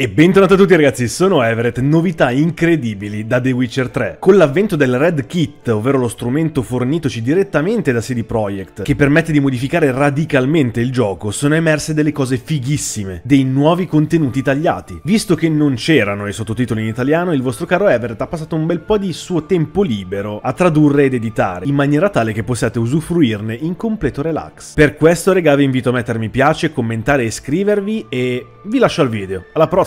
E bentornati a tutti ragazzi, sono Everett, novità incredibili da The Witcher 3. Con l'avvento del Red Kit, ovvero lo strumento fornitoci direttamente da CD Projekt, che permette di modificare radicalmente il gioco, sono emerse delle cose fighissime, dei nuovi contenuti tagliati. Visto che non c'erano i sottotitoli in italiano, il vostro caro Everett ha passato un bel po' di suo tempo libero a tradurre ed editare, in maniera tale che possiate usufruirne in completo relax. Per questo regà vi invito a mettere mi piace, commentare e iscrivervi e vi lascio al video. Alla prossima!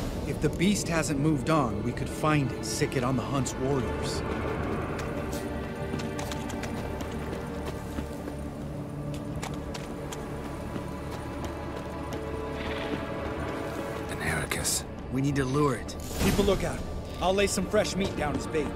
If the beast hasn't moved on, we could find it, sick it on the Hunt's warriors. An Ericus. We need to lure it. Keep a lookout. I'll lay some fresh meat down as bait.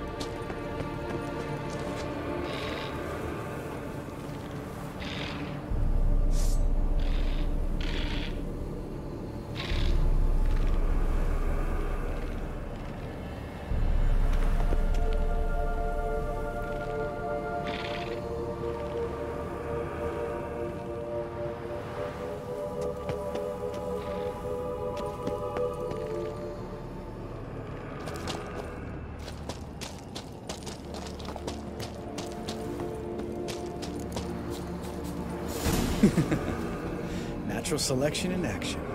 Natural selection in action.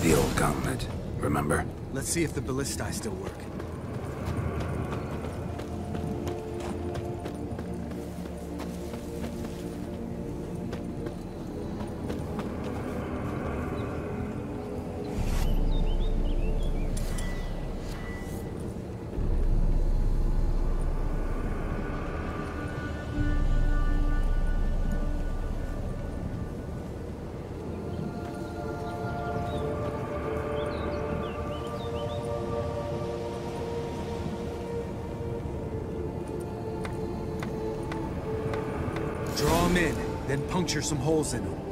The old gauntlet. Remember? Let's see if the ballistae still work. Draw them in, then puncture some holes in them.